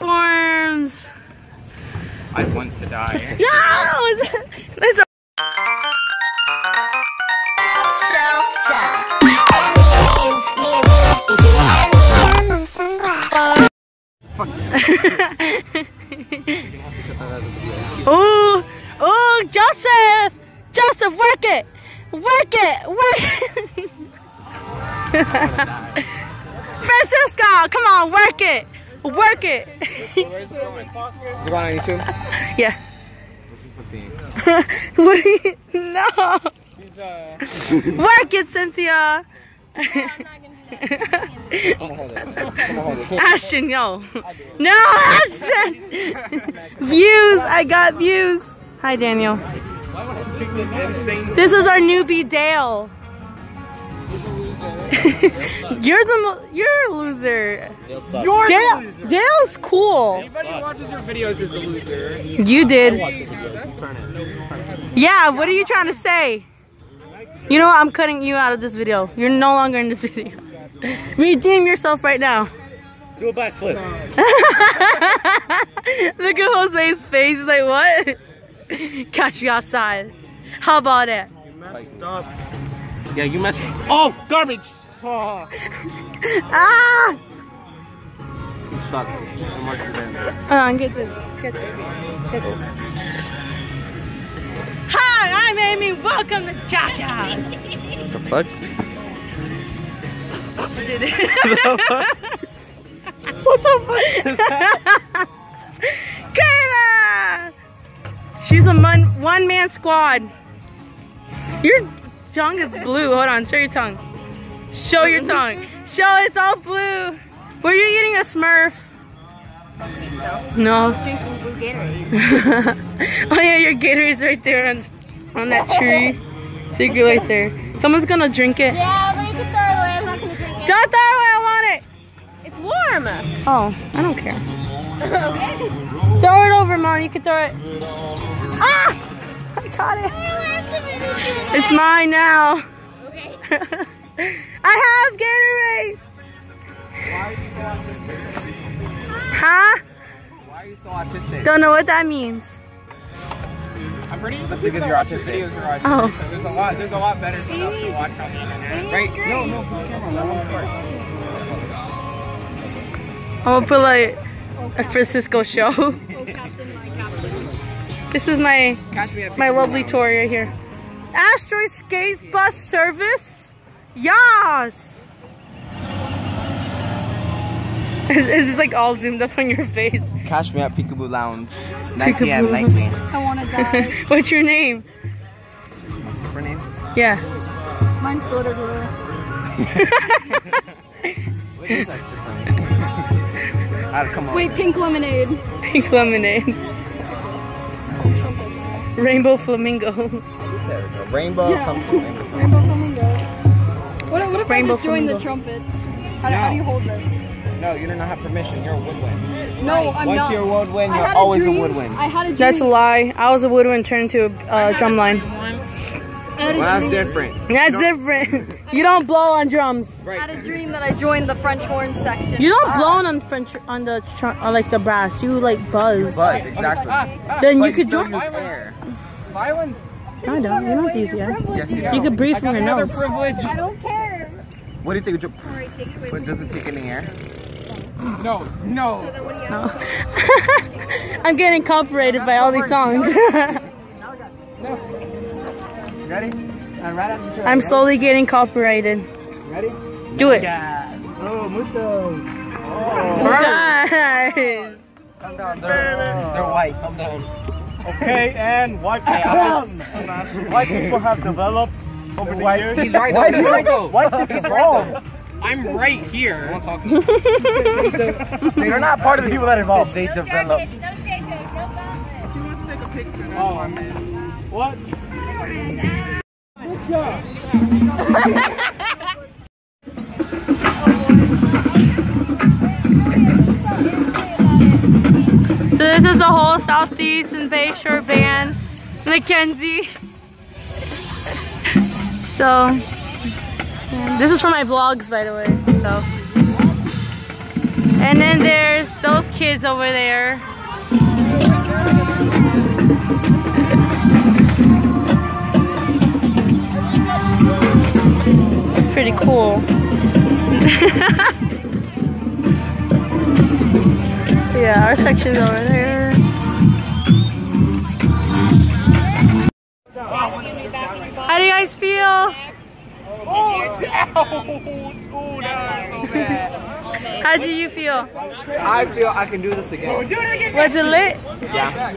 platforms. I want to die. No! There's a Oh, oh, Joseph! Joseph, work it! Work it! Work It. Francisco, come on, work it! Work it! You going on YouTube? yeah. what do you, no! Work it, Cynthia! Ashton, yo. No, Ashton! views, I got views. Hi, Daniel. This is our newbie, Dale. you're the mo- you're a loser. You're Dale, Dale's cool. Anybody who watches your videos is a loser. You did. Yeah, what are you trying to say? You know what? I'm cutting you out of this video. You're no longer in this video. Redeem yourself right now. Do a backflip. Look at Jose's face. He's like, what? Catch you outside. How about it? Stop. Yeah, you messed. Oh, garbage. Ah! you suck. I'm marching band. Uh, get this. Get this. Get this. Hi, I'm Amy. Welcome to Jackass. The fuck? I did it. What the fuck is that? Kayla! She's a mon- one man squad. Your tongue is blue. Hold on, show your tongue. Show your tongue. Show it's all blue. Were you eating a smurf? No. Drinking blue Gatorade. oh yeah, your Gatorade's right there on, on that tree. Secret right there. Someone's gonna drink it. Yeah, but you can throw it away. I'm not gonna drink it. Don't throw it away, I want it. It's warm. Oh, I don't care. okay. Throw it over, Mom. You can throw it. Ah! I got it. It's mine now. Okay. I have Gatorade. Huh? Why are you so autistic? Don't know what that means. I'm pretty sure because you're autistic. Videos are autistic. Oh. Because there's a lot, there's a lot better stuff to watch on the internet. Right? No, no, put the camera on that one part. I'm gonna put like a Francisco show. Oh, Captain, my Captain. This is my Catch me at my lovely Lounge. toy right here. Asteroid Skate Bus Service. Yas. It's, it's like all zoomed up on your face. Catch me at Peekaboo Lounge. 9 Peekaboo. p.m. nightly. I wanna die. What's your name? What's her name? Yeah. Mine's Glitter Glue. What is that shit from? Come on. Wait, pink lemonade. Pink lemonade. Rainbow flamingo. There we go. Rainbow Yeah. something. Rainbow flamingo. What, what if Rainbow I just join the flamingo. trumpets? How, do- how do you hold this? No, you do not have permission. You're a woodwind. No, I'm Once not. you're a woodwind, you're had always a, dream- woodwind. I had a dream. That's a lie. I was a woodwind turned into a uh, drum line. I had a Well, that's different. That's different. You don't blow on drums. I had a dream that I joined the French horn section. You don't ah. blow on French on the tr- on like the brass. You like buzz. But exactly. Ah, ah, then you could join. use air. I don't. You don't use yeah. Yes, you You do. could breathe from your nose. Privilege. I don't care. What do you think? What does it take in the air? No, no. I'm getting copyrighted by all these songs. Ready? And right after I'm slowly getting copyrighted. Ready? Do it. Oh, muchos. Guys. Calm down. They're, they're white. Calm down. Okay, and white people, I'll white people have developed over the years. He's right. White He's right though. White chicks is wrong. I'm right here. They're not part of the people that evolved. They developed. Oh, what? this is the whole Southeast and Bayshore band, Mackenzie. So this is for my vlogs, by the way. So And then there's those kids over there. It's pretty cool. yeah, our section's over there. How do you guys feel? How do you feel? I feel I can do this again. Was it lit? Yeah.